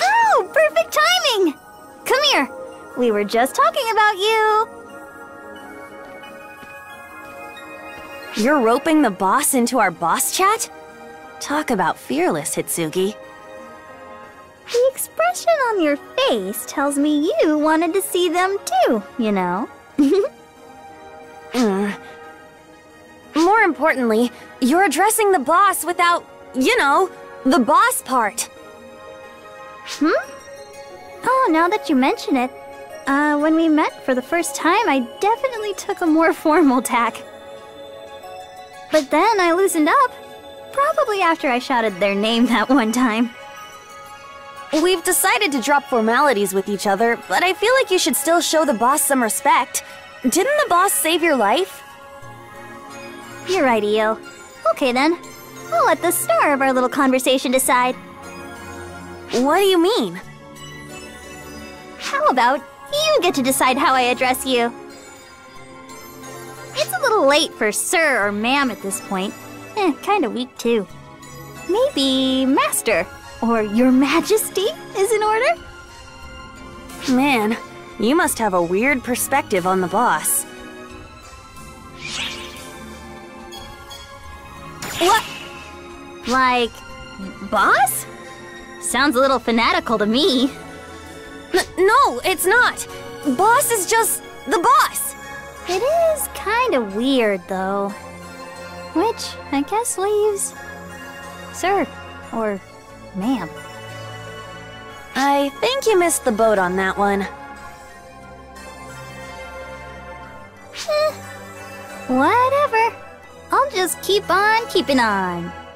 Oh, perfect timing! Come here. We were just talking about you. You're roping the boss into our boss chat? Talk about fearless, Hitsugi. The expression on your face tells me you wanted to see them too, you know. importantly, you're addressing the boss without, you know, the boss part. Hmm? Oh, now that you mention it, uh, when we met for the first time, I definitely took a more formal tack. But then I loosened up. Probably after I shouted their name that one time. We've decided to drop formalities with each other, but I feel like you should still show the boss some respect. Didn't the boss save your life? You're right, Io. Okay then. I'll let the star of our little conversation decide. What do you mean? How about you get to decide how I address you? It's a little late for sir or ma'am at this point. Eh, kinda weak too. Maybe master or your majesty is in order? Man, you must have a weird perspective on the boss. What? Like, boss? Sounds a little fanatical to me. N no, it's not. Boss is just the boss. It is kind of weird, though. Which, I guess, leaves. Sir, or ma'am. I think you missed the boat on that one. Eh, whatever. Just keep on keeping on.